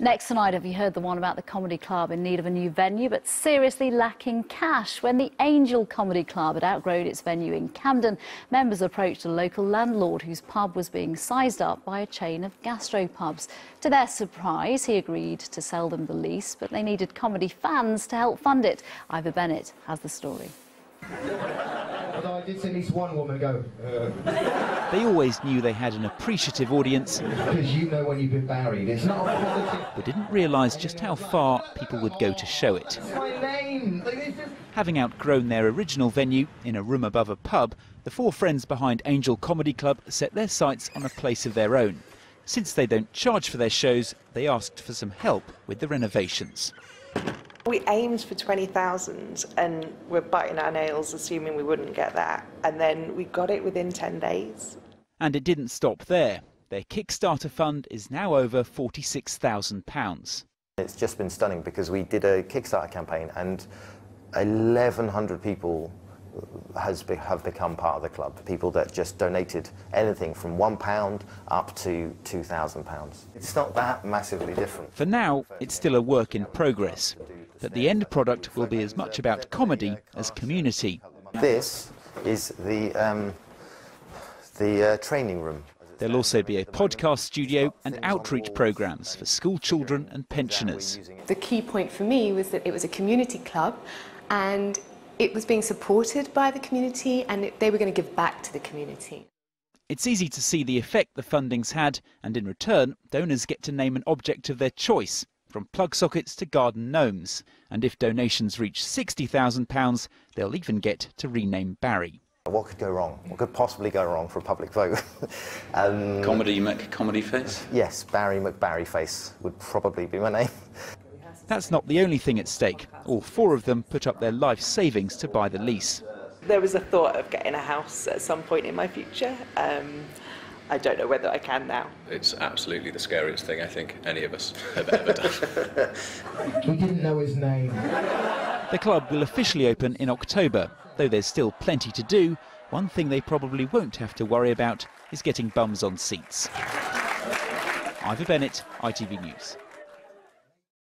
Next tonight, have you heard the one about the comedy club in need of a new venue, but seriously lacking cash? When the Angel Comedy Club had outgrown its venue in Camden, members approached a local landlord whose pub was being sized up by a chain of gastropubs. To their surprise, he agreed to sell them the lease, but they needed comedy fans to help fund it. Ivor Bennett has the story. Although I did see at least one woman go, uh, They always knew they had an appreciative audience, because you know when you've been married. It's not but didn't realise just how far people would go to show it. It's my name. Like, it's just- Having outgrown their original venue in a room above a pub, the four friends behind Angel Comedy Club set their sights on a place of their own. Since they don't charge for their shows, they asked for some help with the renovations. We aimed for 20,000 and we're biting our nails assuming we wouldn't get that. And then we got it within 10 days. And it didn't stop there. Their Kickstarter fund is now over £46,000. It's just been stunning because we did a Kickstarter campaign and 1,100 people has be, have become part of the club. People that just donated anything from one pound up to two thousand pounds. It's not that massively different. For now, it's still a work in progress, but the end product will be as much about comedy as community. This is the um, the uh, training room. There'll also be a podcast studio and outreach programs for school children and pensioners. The key point for me was that it was a community club and it was being supported by the community and it, they were going to give back to the community. It's easy to see the effect the funding's had, and in return, donors get to name an object of their choice, from plug sockets to garden gnomes. And if donations reach £60,000, they'll even get to rename Barry. What could go wrong? What could possibly go wrong for a public vote? um, Comedy Mac Comedy Face. yes, Barry McBarryface would probably be my name. That's not the only thing at stake. All four of them put up their life savings to buy the lease. There was a thought of getting a house at some point in my future. Um, I don't know whether I can now. It's absolutely the scariest thing I think any of us have ever done. We didn't know his name. The club will officially open in October. Though there's still plenty to do, one thing they probably won't have to worry about is getting bums on seats. Ivor Bennett, ITV News.